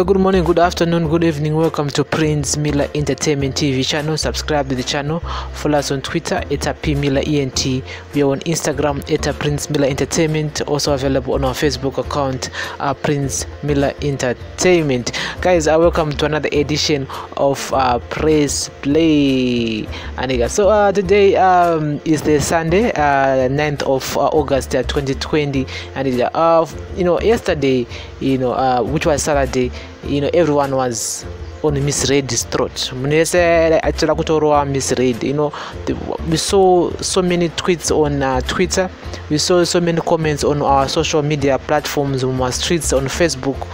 Hello, good morning, good afternoon, good evening. Welcome to Prince Miller Entertainment TV channel. Subscribe to the channel. Follow us on Twitter at P Miller ENT. We are on Instagram at Prince Miller Entertainment. Also available on our Facebook account, uh, Prince Miller Entertainment. Guys, I welcome to another edition of uh, Play. And uh, so uh, today um, is the Sunday, uh, 9th of uh, August uh, 2020. And uh, you know, yesterday, you know, uh, which was Saturday, you know, everyone was on misread's throat. Munese achida kutorowa misread you know the, we saw so many tweets on uh, twitter. We saw so many comments on our social media platforms on our streets on facebook.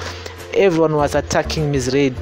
Everyone was attacking misread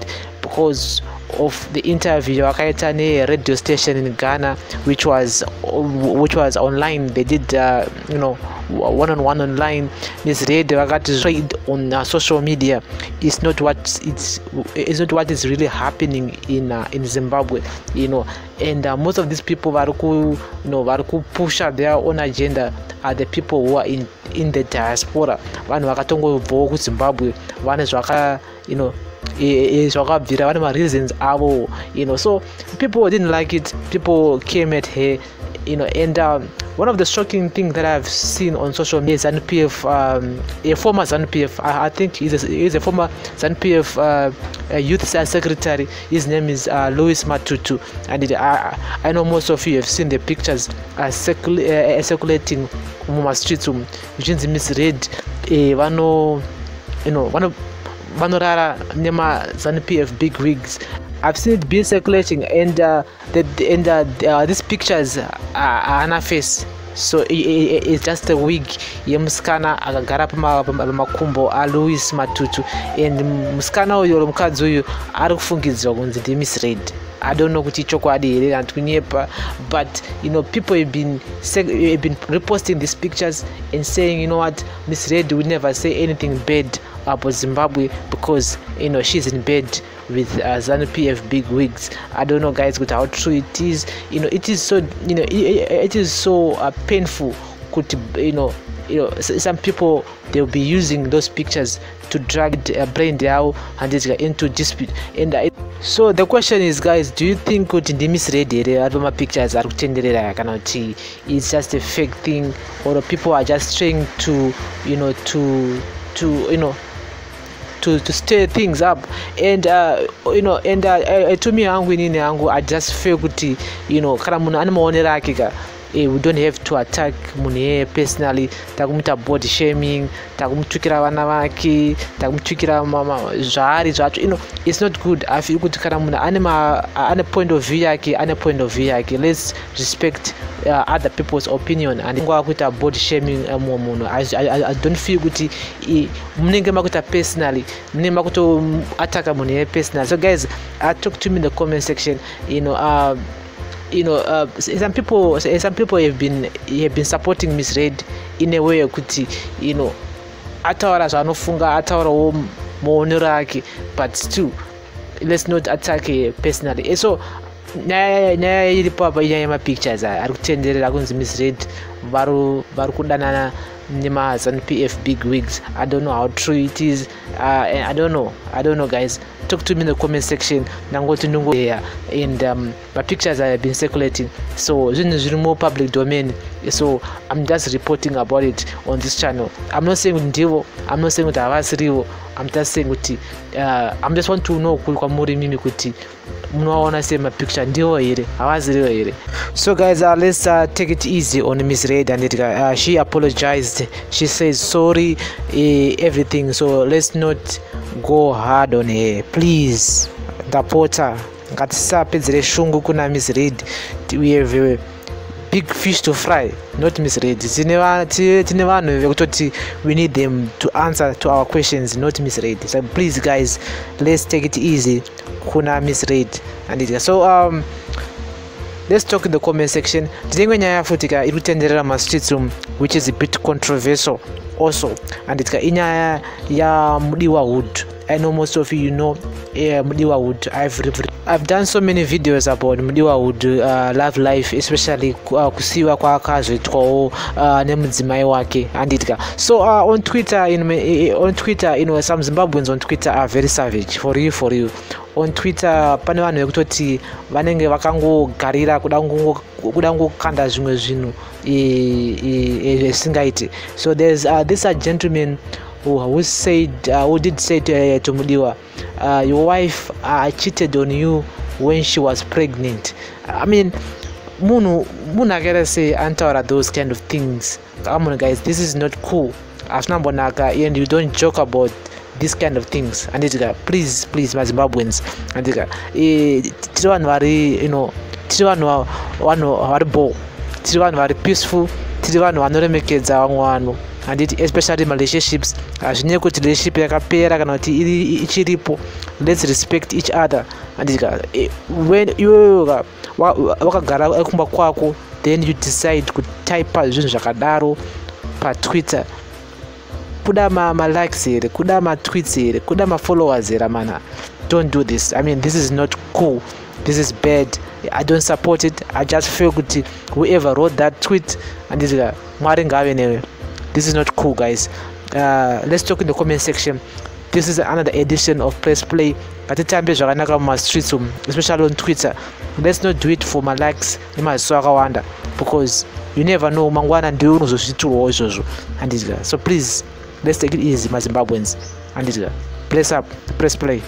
because of the interview akaita ne-radio station in ghana which was which was online. They did uh, you know one on one online. Miss red vakati trade on uh, social media. Is not what it's is not what is really happening in uh, in zimbabwe you know. And uh, most of these people vari ku you know vari kupusha their own agenda are the people who are in in the diaspora. Vanhu vakatongobvawo kuzimbabwe vane zvaka you know zvakabvira vane mareasons avo you know. So people didn't like it. People came at her you know and um, one of the shocking things that i've seen on social media is zanpf um, a former zanpf i, I think he's a, he's a former zanpf uh, youth secretary. His name is uh, louis matutu. And it, I, I know most of you have seen the pictures uh, circul uh, circulating mumastreets um zvichinzi misread vano you know vano vanorara nemazanupf big wigs. I've seen it being circulating and uh, the, and uh, uh, these pictures haana uh, face. So it's just a wig. Yemusikana akagara pamakumbo alouis matutu. And musikana uyu ro mukadzi uyu ari kufungidzirwa kunzi ndemisred i don't know kuti chokwadi here handikunyepa but you know people have been, have been reposting these pictures and saying you know what miss red would never say anything bad about zimbabwe because you know she's in bed with uh, zanu pf big wigs. I don't know guys with how true it is. You know it is so you know it, it is so uh, painful could you know you know some people they'll be using those pictures to drag uh, brain yavo handizika into dispute. And uh, so the question is guys do you think kuti ndimisred here ari pamapictures ari kutenderera kana kuti it's just a fake thing or people are just trying to you know to to you know to, to stir things up. And uh, you know and uh, me hangu inini hangu i just feel kuti you know kana munhu ane maonero ake ka eh, we don't have to attack munhu iyeye personally. Takumuita body shaming takumutsvukira vana vake takumutsvukira zvaari zvacho. You know it's not good. Afeel kuti kana munhu ane, ane point of view yake ane point of view yake. Let's respect uh, other people's opinion. And nguva kuita body shaming mumwe munhu i don't feel kuti munenge makuita personally munenge makutoataka munhu iyeye personally. So guys uh, talk to me in the comment section. You know uh, you know uh, some people some people have been have been supporting miss red in a way yekuti you know ataura zvaanofunga ataurawo maonero ake but still let's not attack personally. So nyaya iripo apa inyaya yemapictures aya ari kutenderera kunzi miss red vari kudanana nemazanp f big wigs i don't know how true it is. Uh, i don't know i don't know guys. Talk to me in the comment section. Ndangoti ndingoya and um, mapictures have been circulating. So zvinhu zviri more public domain. So i'm just reporting about it on this channel. I'm not saying kuti ndivo i'm not saying kuti havasirivo i'm just saying kuti uh, i'm just want to know kuri kwamuri mimi kuti munovaona sei mapicture ndivo here havasirivo here. So guys uh, let's uh, take it easy on miss red and uh, she apologized. She says sorry uh, everything. So let's not go hard on her. Please ndapota ngatisapedzere shungu kuna miss red we have a big fish to fry not miss red tine vanhu vekutoti we need them to answer to our questions not miss red so please guys let's take it easy. Kuna miss red andidika so um, let's talk in the comment section. Tinenge nyaya futi ka iri kutenderera mastreets room which is a bit controversial also. Anditika inyaya yamudiwa hood i know most of you you know uh, mudiwa wood. I've i've done so many videos about mudiwa wood uh, love life especially uh, kusiwa kwakazoitwawo uh, nemudzimai wake handitya so uh, on twitter in, on twitter you know, some zimbabweans on twitter are very savage for you for you. On twitter pane vanhu vekutoti vanenge vakangogarira kuda ngokanda zvimwe zvinhu zvisingaiti so there's uh, this a gentleman who, said uh, who did say to, uh, to mudiwa uh, your wife uh, cheated on you when she was pregnant. I mean munhu munhu akaita sei anotaura those kind of things. On guys this is not cool. Hazvinambonaka and you don't joke about this kind of things. Anditika please please mazimbabweans anditika tiri vanhu vari you know tiri vanhu vanhu vari bo tiri vanhu vari peaceful. Tiri vanhu vanoremekedza vamwe vanhu handiti especially marelationships hazvinei kuti relationship yakapera kana kuti ichiripo. Lets respect each other. Handitika when iwewe wakagara ekumba kwako then you decide kutaipa zvinhu zvakadaro patwitter. Kuda malikes here kuda matweets here kuda mafollowers here mana don't do this. I mean this is not cool. This is bad. I don't support it. I just feel kuti whoever wrote that tweet anditi mwari ngave newe this is not cool guys. Uh, let's talk in the comment section. This is another edition of press play. Ngatitambe zvakanaka mumastreets um especially on twitter. Let's not do it for malikes nemaziso akawanda because you never know mangwana ndiwe unozozviturwawo izvozvo handidya so please let's take it easy my zimbabweans. Andidya bless up. Press play